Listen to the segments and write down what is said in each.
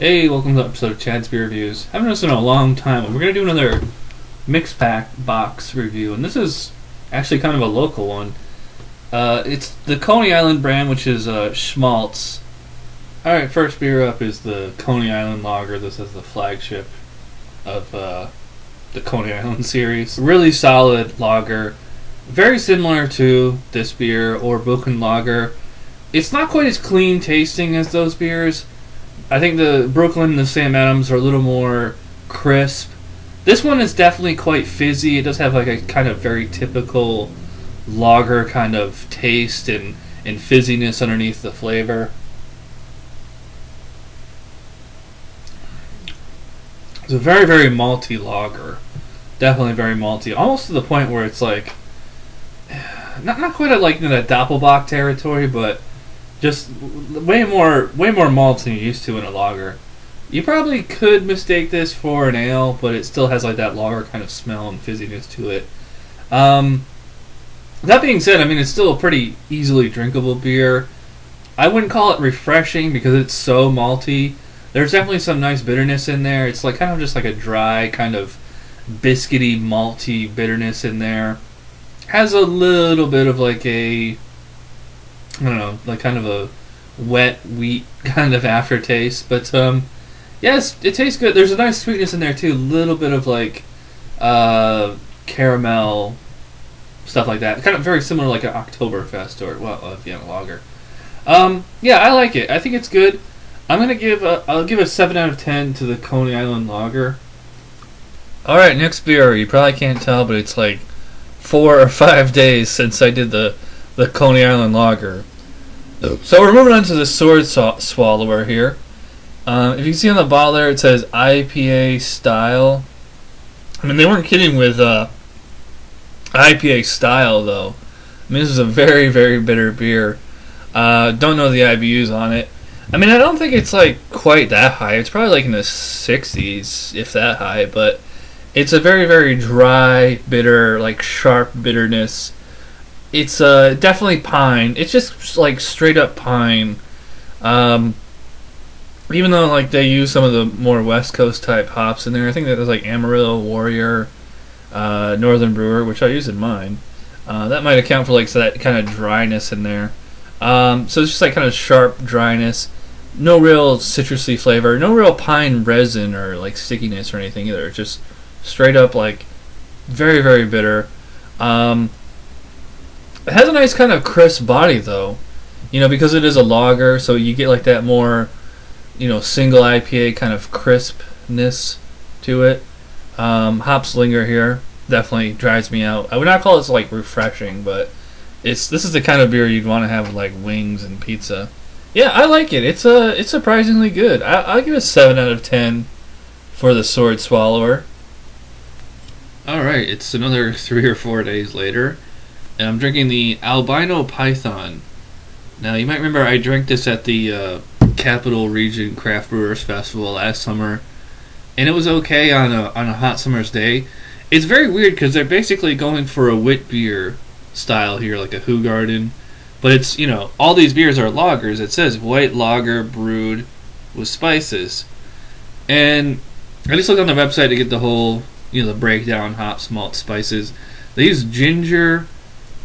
Hey, welcome to the episode of Chad's Beer Reviews. haven't done this in a long time. but We're going to do another mix pack box review, and this is actually kind of a local one. Uh, it's the Coney Island brand, which is uh, Shmaltz. Alright, first beer up is the Coney Island Lager. This is the flagship of uh, the Coney Island series. Really solid lager. Very similar to this beer or Brooklyn Lager. It's not quite as clean tasting as those beers I think the Brooklyn and the Sam Adams are a little more crisp. This one is definitely quite fizzy. It does have like a kind of very typical lager kind of taste and, and fizziness underneath the flavor. It's a very, very malty lager. Definitely very malty. Almost to the point where it's like not not quite like in that Doppelbock territory, but just way more way more malt than you're used to in a lager. You probably could mistake this for an ale, but it still has like that lager kind of smell and fizziness to it. Um, that being said, I mean it's still a pretty easily drinkable beer. I wouldn't call it refreshing because it's so malty. There's definitely some nice bitterness in there. It's like kind of just like a dry kind of biscuity malty bitterness in there. Has a little bit of like a I don't know, like kind of a wet wheat kind of aftertaste. But um, yes, it tastes good. There's a nice sweetness in there too. A little bit of like uh, caramel stuff like that. Kind of very similar like an Oktoberfest or well, uh, yeah, lager. Um, yeah, I like it. I think it's good. I'm gonna give a I'll give a seven out of ten to the Coney Island Lager. All right, next beer. You probably can't tell, but it's like four or five days since I did the the Coney Island Lager. So we're moving on to the sword swallower here. Um, if you see on the bottle there, it says IPA style. I mean, they weren't kidding with uh, IPA style, though. I mean, this is a very, very bitter beer. Uh, don't know the IBUs on it. I mean, I don't think it's like quite that high. It's probably like in the 60s, if that high. But it's a very, very dry, bitter, like sharp bitterness it's uh, definitely pine. It's just like straight up pine. Um, even though like they use some of the more West Coast type hops in there, I think that there's like Amarillo Warrior, uh, Northern Brewer, which I use in mine. Uh, that might account for like so that kind of dryness in there. Um, so it's just like kind of sharp dryness, no real citrusy flavor, no real pine resin or like stickiness or anything either. Just straight up like very very bitter. Um, it has a nice kind of crisp body though, you know, because it is a lager, so you get like that more, you know, single IPA kind of crispness to it. Um, hops linger here definitely drives me out. I would not call this like refreshing, but it's this is the kind of beer you'd want to have with like wings and pizza. Yeah, I like it. It's uh, it's surprisingly good. I, I'll give it seven out of ten for the Sword Swallower. All right, it's another three or four days later and I'm drinking the Albino Python. Now, you might remember I drank this at the uh, Capital Region Craft Brewers Festival last summer, and it was okay on a on a hot summer's day. It's very weird because they're basically going for a wit beer style here, like a Hoegaarden, but it's you know all these beers are lagers. It says white lager brewed with spices, and I just looked on the website to get the whole you know the breakdown hops, malt, spices. They use ginger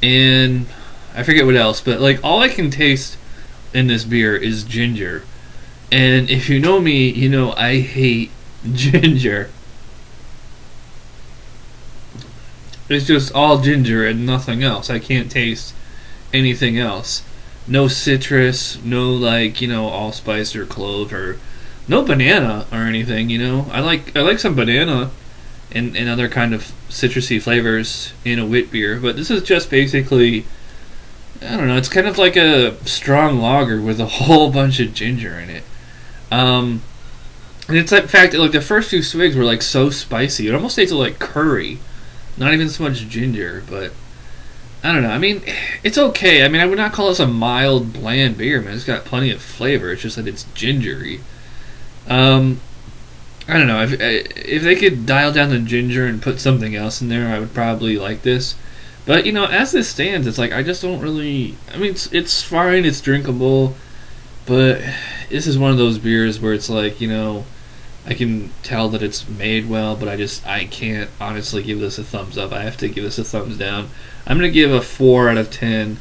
and I forget what else, but like all I can taste in this beer is ginger. And if you know me, you know I hate ginger. It's just all ginger and nothing else. I can't taste anything else. No citrus, no like, you know, allspice or clove or no banana or anything, you know. I like I like some banana and, and other kind of citrusy flavors in a wit beer, but this is just basically I don't know, it's kind of like a strong lager with a whole bunch of ginger in it. Um, and it's in fact like the first few swigs were like so spicy, it almost tasted like curry. Not even so much ginger, but I don't know. I mean, it's okay. I mean, I would not call this a mild, bland beer. Man, it's got plenty of flavor. It's just that it's gingery. Um, I don't know if uh, if they could dial down the ginger and put something else in there, I would probably like this. But you know, as this stands, it's like I just don't really. I mean, it's, it's fine, it's drinkable, but this is one of those beers where it's like you know, I can tell that it's made well, but I just I can't honestly give this a thumbs up. I have to give this a thumbs down. I'm gonna give a four out of ten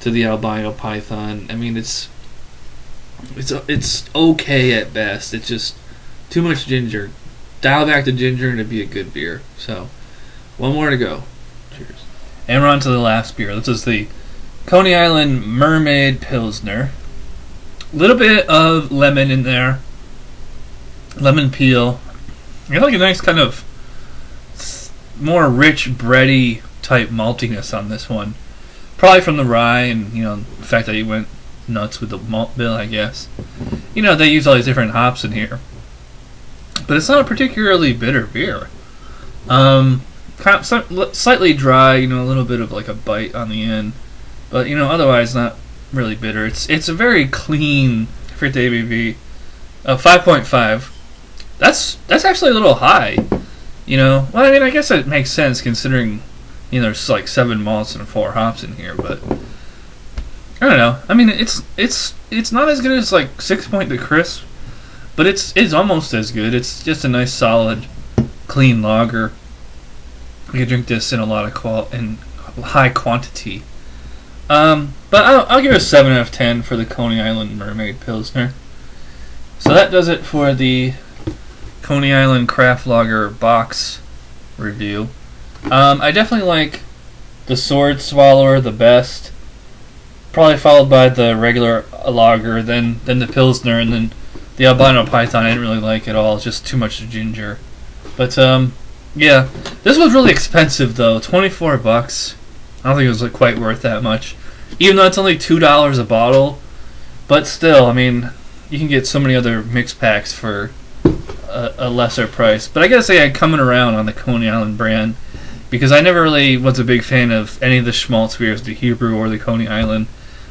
to the albino python. I mean, it's it's it's okay at best. It's just too much ginger. Dial back the ginger and it'd be a good beer. So, one more to go. Cheers. And we're on to the last beer. This is the Coney Island Mermaid Pilsner. A little bit of lemon in there. Lemon peel. You like a nice kind of more rich bready type maltiness on this one. Probably from the rye and you know the fact that you went nuts with the malt bill, I guess. You know they use all these different hops in here, but it's not a particularly bitter beer. Um, kind of slightly dry, you know, a little bit of like a bite on the end, but you know otherwise not really bitter. It's it's a very clean for ABV, uh, five point five. That's that's actually a little high. You know, well, I mean, I guess it makes sense considering, you know, there's like seven malts and four hops in here, but I don't know. I mean, it's it's it's not as good as like Sixpoint the Crisp, but it's it's almost as good. It's just a nice, solid, clean lager. You can drink this in a lot of qual in high quantity. Um, but I'll, I'll give it a seven out of ten for the Coney Island Mermaid Pilsner. So that does it for the Coney Island Craft Lager box review. Um, I definitely like the Sword Swallower the best. Probably followed by the regular lager, then then the Pilsner, and then the albino python. I didn't really like at all. It's Just too much ginger. But um, yeah, this was really expensive though. Twenty four bucks. I don't think it was like, quite worth that much. Even though it's only two dollars a bottle, but still, I mean, you can get so many other mix packs for a, a, lesser price. But I gotta say, I'm coming around on the Coney Island brand because I never really was a big fan of any of the Shmaltz beers, the He'Brew or the Coney Island.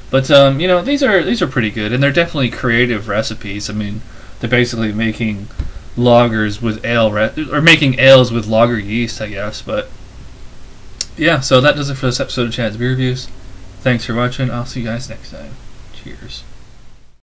But um, you know, these are these are pretty good, and they're definitely creative recipes. I mean, they're basically making lagers with ale re- or making ales with lager yeast, I guess. But yeah, so that does it for this episode of Chad's Beer Reviews. Thanks for watching. I'll see you guys next time. Cheers.